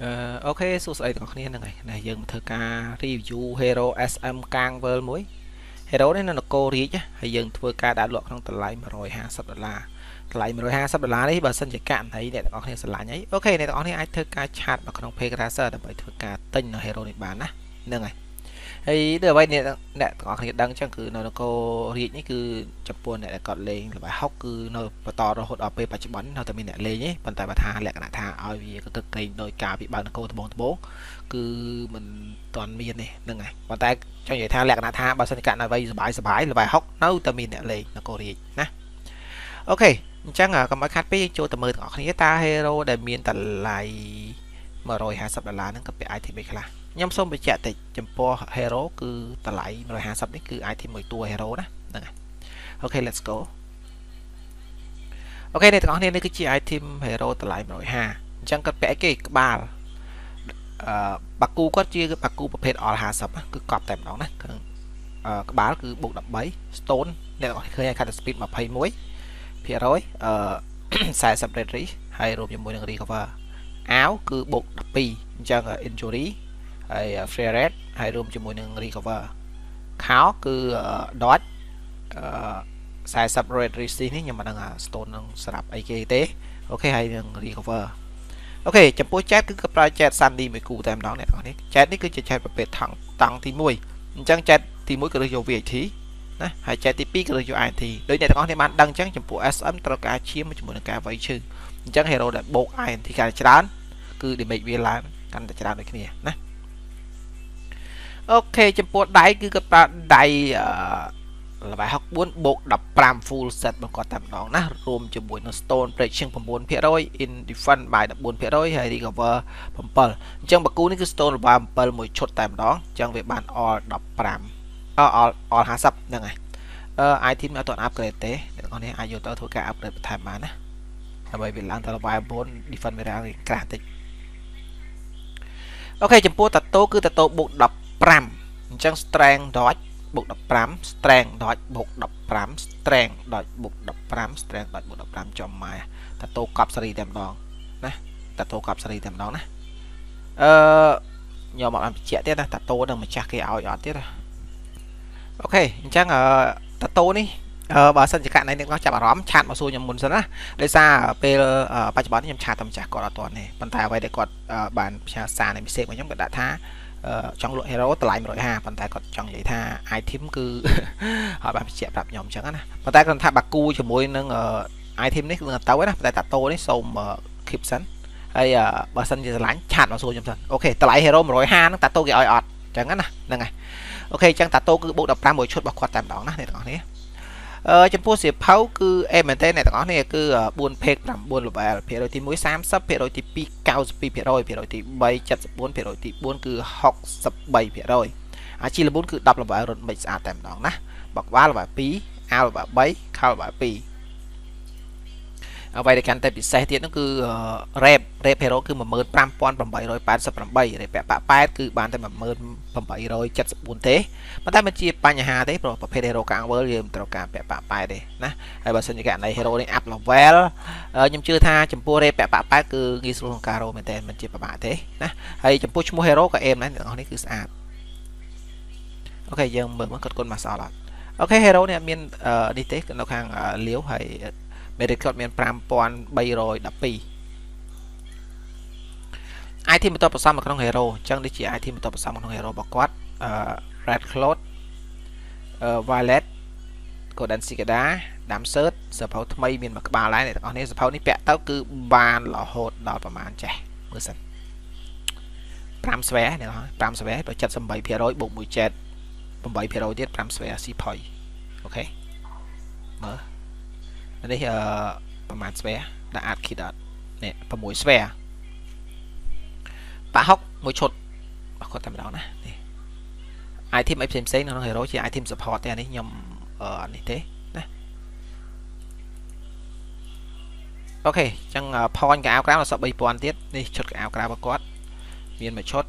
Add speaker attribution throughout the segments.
Speaker 1: អឺអូខេសួស្តីទាំងអស់គ្នាហ្នឹងហើយណាយើងមកធ្វើការ review Hero SM កាង World មួយ Hero នេះនៅនគររាជហើយយើងធ្វើការដាក់លក់ក្នុងតម្លៃ150ដុល្លារតម្លៃ150ដុល្លារនេះបើសិនជាករណីអ្នកទាំងអស់គ្នាស្រឡាញ់អីអូខេអ្នកទាំងអស់គ្នាអាចធ្វើការឆាតនៅក្នុង Page Racer ដើម្បីធ្វើការទិញនៅ Hero នេះបានណាហ្នឹងហើយ ហើយដូចអ្វីអ្នកអ្នកទាំងអស់គ្នាដឹងអញ្ចឹងគឺនៅនគររាជនេះគឺចំពោះអ្នកដែលគាត់លេងល្បែងហុកគឺនៅបន្តរហូតដល់ពេលបច្ចុប្បន្ននៅតែមានអ្នកលេងទេប៉ុន្តែបើថាលក្ខណៈថាឲ្យវាកទឹកកេងដោយការពិបាកនគរត្បូងត្បូងគឺមិនទាន់មានទេហ្នឹងហើយប៉ុន្តែចង់និយាយថាលក្ខណៈថាបើសិនជាករណីអ្វីសบายសบายល្បែងហុកនៅតែមានអ្នកលេងនគររាជណាអូខេអញ្ចឹងកុំឲ្យខាត់ពេកចូលទៅមើលទាំងអស់គ្នាតើ hero ដែលមានតម្លៃ150ដុល្លារហ្នឹងក៏ពាក់ item អីខ្លះ ខ្ញុំសូមបញ្ជាក់តិចចំពោះ hero គឺតម្លៃ150នេះគឺ item មួយតួ hero ណាហ្នឹងហើយអូខេ let's go អូខេអ្នកទាំងអស់គ្នានេះគឺជា item hero តម្លៃ150អញ្ចឹងគាត់ពាក់អីគេក្បាលអឺបាគូគាត់ជាបាគូប្រភេទ all 50គឺកប់តែម្ដងណាគឺក្បាលគឺបូក13 stone អ្នកទាំងអស់ឃើញឲ្យ cut speed 21%ភាគរយអឺ40 rate reach ហើយរួមជាមួយនឹង recover អាវគឺបូក12អញ្ចឹង injury ហើយ free rate ហើយរួមជាមួយនឹង recover ខោគឺ dodge 40 rate resist នេះខ្ញុំមិនដឹងថា stone នឹងសម្រាប់អីគេទេOK ហើយនឹង recover OK ចំពោះ chat គឺក៏ប្រើ chat sandy មួយគូតែម្ដងអ្នកនរនេះ chat នេះគឺជា chat ប្រភេទថង់តង់ទី1អញ្ចឹង chat ទី1គឺរើសយក VIT ណាហើយ chat ទី2គឺរើសយក INT ដោយអ្នកទាំងអស់គ្នាបានដឹងអញ្ចឹងចំពោះ SM ត្រូវការឈាមជាមួយនឹងការវាយឈឺអញ្ចឹង hero ដែលបូក INT កាន់តែច្រើនគឺ damage វាឡើងកាន់តែច្រើនដូចគ្នាណា OK ចំពោះដៃគឺគាត់ប្រើដៃល្បែ64បូក15 full set របស់គាត់តែម្ដងណារួមជាមួយនឹង stone breaking 9% in defense by 14%ហើយ recover 7អញ្ចឹងបាគូនេះគឺ stone របស់7មួយឈុតតែម្ដងអញ្ចឹងវាបាន all 15អ all all 50ហ្នឹងហើយអឺ item អត់ទាន់ upgrade ទេអ្នកនរនេះអាចយកទៅធ្វើការ upgrade បន្ថែមបានណាដើម្បីវាឡើងទៅល្បែ9 defense វាឡើងក្រាស់តិចអូខេចំពោះតាតូគឺតាតូបូក10 15អញ្ចឹង strength dot បូក15 strength dot បូក15 strength dot បូក15 strength dot បូក15ចំម៉ែតាតូកប់សេរីតែម្ដងណាតាតូកប់សេរីតែម្ដងណាអឺខ្ញុំមកបានបញ្ជាក់ទៀតណាតាតូនឹងម្ចាស់គេឲ្យអត់ទៀតណាអូខេអញ្ចឹងអឺតាតូនេះអឺបើសិនជាករណីអ្នកចាប់អារម្មណ៍ឆាតមកសួរខ្ញុំមុនសិនណាដោយសារពេលបច្ចុប្បន្នខ្ញុំឆាតតែម្ចាស់គាត់អត់ទាន់ទេប៉ុន្តែអ្វីដែលគាត់បានផ្ញើសារនៃពិសេសមកខ្ញុំគាត់ដាក់ថា ចង់លក់ hero តម្លៃ150ប៉ុន្តែគាត់ចង់និយាយថា item គឺអត់បានបញ្ជាក់ប្រាប់ខ្ញុំអញ្ចឹងណាប៉ុន្តែគាត់ថាបាគូជាមួយនឹង item នេះគឺទៅណាប៉ុន្តែតាតូនេះសូម keep សិនហើយបើសិនជាឆ្លាញ់ឆាតមកសួរខ្ញុំសិនអូខេតម្លៃ hero 150ហ្នឹងតាតូគេឲ្យអត់អញ្ចឹងណាហ្នឹងហើយអូខេអញ្ចឹងតាតូគឺបូក15មួយឈុតរបស់គាត់តែម្ដងណាអ្នកទាំងអស់គ្នាអឺ ចំពោះសៀវភៅគឺអេមែនតើអ្នកទាំងអស់នេះគឺ4 page 9 level ភាគរយទី1 30ភាគរយទី2 92%ភាគរយទី3 74ភាគរយទី4គឺ63%អាជីល្បូនគឺ10 level រត់មិនស្អាតតែម្ដងណាបកក្បាល level 2អាល level 3ខោ level 2 អ្វីដែលកាន់តែពិសេសទៀតនោះគឺ rep rep hero គឺ15888រេពាក់ប៉8គឺបានតែ10874ទេប៉ុន្តែមិនជាបញ្ហាទេព្រោះប្រភេទ hero កាំងវើលយើងត្រូវការពាក់ប៉8ទេណាហើយបើសិនជាករណី hero នេះ up level ខ្ញុំជឿថាចំពោះ rep ពាក់ប៉8គឺងាយស្រួលក្នុងការរកមែនតើមិនជាពិបាកទេណាហើយចំពោះឈ្មោះ hero ក៏ aim ដែរទាំងអស់នេះគឺស្អាតអូខេយើងមើលមកគាត់គុណមកសល់អត់អូខេ hero នេះអត់មាននេះទេនៅខាងលាវហើយ merit គាត់មាន5312 item បន្ទាប់បន្សំនៅក្នុង hero អញ្ចឹងនេះជា item បន្ទាប់បន្សំក្នុង hero របស់គាត់ red cloth violet golden cicada dam shirt សភៅថ្មីមានមួយក្បាលដែរអ្នកទាំងអស់នេះសភៅនេះពាក់ទៅគឺបានរហូតដល់ប្រហែលចេះមើលសិន5ស្វែអ្នក5ស្វែបើ78%បូក1 jet 8%ទៀត5ស្វែស៊ីផុយអូខេមើល នេះអឺប្រហែលស្វែដាក់អាត kit អត់នេះ6ស្វែប៉ាហុកមួយឈុតអរគុណតែម្ដងណានេះ item អីផ្សេងផ្សេងនៅក្នុង hero ជា item support ទេអានេះខ្ញុំអឺនេះទេណាអូខេអញ្ចឹងផនកៅក្រៅដល់សក់3000ទៀតនេះឈុតកៅក្រៅរបស់គាត់មានមួយឈុត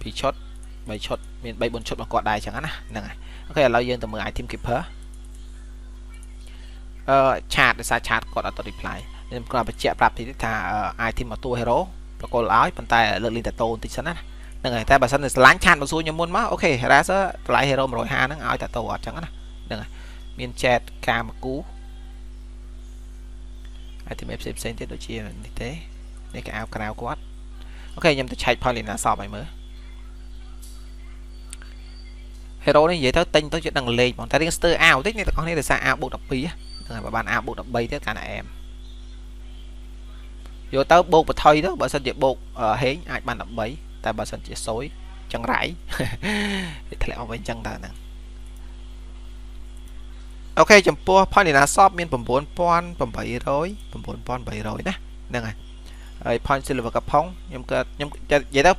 Speaker 1: ពីរឈុត3ឈុតមាន3 4ឈុតរបស់គាត់ដែរអញ្ចឹងណាហ្នឹងហើយអូខេឥឡូវយើងទៅមើល item keeper អឺ ឆាតដោយសារឆាតគាត់អត់ទៅ reply ខ្ញុំគ្រាន់បញ្ជាក់ប្រាប់ទីថា item មកតួ hero ប្រកល់ឲ្យប៉ុន្តែលើកលេងតាតូបន្តិចសិនណាហ្នឹងហើយតែបើសិនស្រឡាញ់ឆាតមកសួរខ្ញុំមុនមកអូខេ Razer តម្លៃ Hero 150ហ្នឹងឲ្យតាតូអត់ចឹងណាហ្នឹងហើយមាន chat កាមកគូ item ផ្សេងផ្សេងទៀតដូចជានេះទេនេះកៅអៅក្រៅគាត់អូខេខ្ញុំទៅឆែក Paulina សបឲ្យមើល hero នេះនិយាយទៅទិញទៅជិតនឹងលេងបងតែរៀងស្ទើអាវតិចនេះទាំងអស់នេះដោយសារអាវបូក12 ហ្នឹងហើយបើបានអាវបូក13ទៀតកាន់តែអែមយកទៅបូកបថុយទៅបើសិនជាបូកហេងអាចបាន13តែបើសិនជាសយចង្រៃធ្លាក់អស់វិញចឹងតើហ្នឹងអូខេចំពោះ Polina Shop មាន9800 9800ណាហ្នឹងហើយហើយ point silver កផុងខ្ញុំក៏ខ្ញុំនិយាយទៅ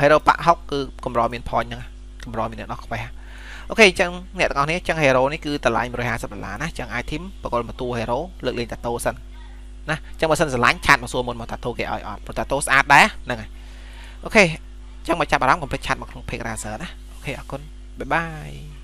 Speaker 1: hero ប៉60គឺកម្រមាន point ហ្នឹងកម្រមានអ្នកដោះខ្វះ OK អញ្ចឹងអ្នកទាំងអស់គ្នាចឹង hero នេះគឺតម្លៃ150ដុល្លារណាចឹង item បកលមកតួ hero លើកលេង tattoo សិនណាចឹងបើសិនស្រឡាញ់ chat មកសួរមុនមក tattoo គេឲ្យអត់ព្រោះ tattoo ស្អាតដែរហ្នឹងហើយ OK ចឹងមកចាប់អារម្មណ៍កុំភ្លេច chat មកក្នុង page Razer ណា OK អរគុណ bye bye